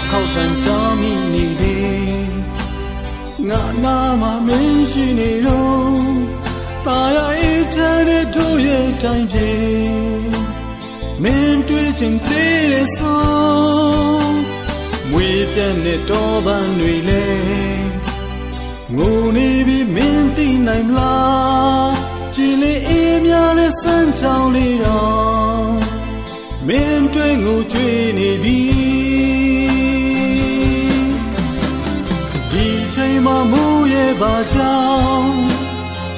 တော့ခောက်တန်ကြောင်းမိနေသည်ငါနာမမင်းရှိနေတော့တာရအေးချမ်းတဲ့တို့ရဲ့တိုင်းပြေမင်းတွေ့ချင်သေးတဲ့ဆုံးမွေးတဲ့နဲ့တော်ပန်းတွေလဲငိုနေပြီမင်းသိနိုင်မလားကြည်လေးအေးများတဲ့စမ်းချောင်းလေးတော့ မှာမူရဲ့ပါကြောင့်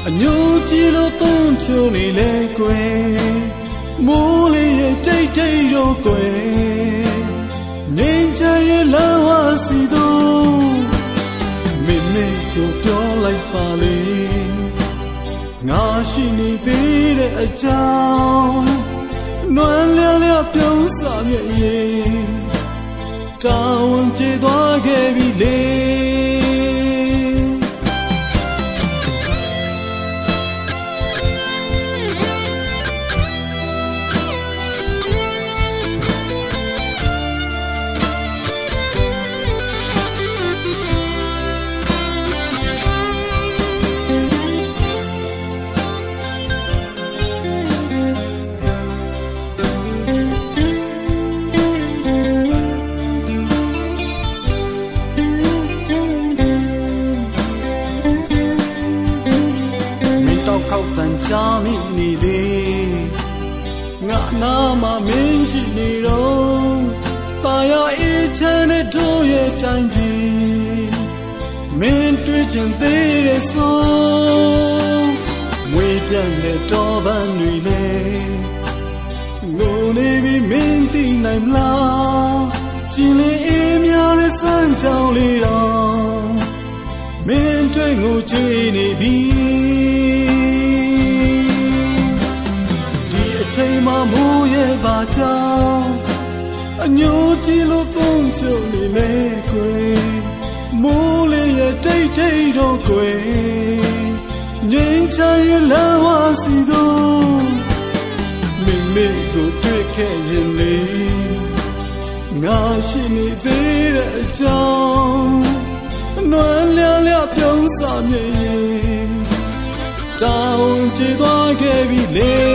အညိုကြည့်လို့သွန်းဖြိုးနေလေကွယ်မိုးလေးရဲ့တိတ်တိတ်တော့ကွယ်ငိမ့်ချရဲ့လမ်းဝစီတို့မင်းမေကိုပြောလိုက်ပါလေငါရှိနေသေးတဲ့အကြောင်းနွမ်းလျလျပြုံးစာရဲ့တာဝန်ကျေသွားခဲ့ပြီလေ ခောက်တန်ချာမိနေသည်ငါနာမမင်းရှိနေတော့တာယာအေးချမ်းတဲ့တို့ရဲ့တိုင်းပြည်မင်းတွေ့ချင်သေးတဲ့ဆုံးမွေပြန့်တဲ့တော်ပန်းတွေလေငိုနေပြီမင်းသိနိုင်မလားကြည်လင်အေးများတဲ့စမ်းကြောင်လေးတော့မင်းတွေ့ငိုကြွေးနေပြီ ချိန်မှမိုးရဲ့ပါကြောင့်အညိုကြည့်လို့သုံးချုံနေလေကွယ်မိုးလေးရဲ့တိတ်တိတ်တော့ကွယ်ငိမ့်ချရဲ့လမ်းဝစီတို့မိမိကိုတွေ့ခဲ့ရင်လေငါရှိနေသေးတဲ့အကြောင်းနွမ်းလျလျပြုံးစာမြေတောင်းကြည်သွားခဲ့ပြီလေ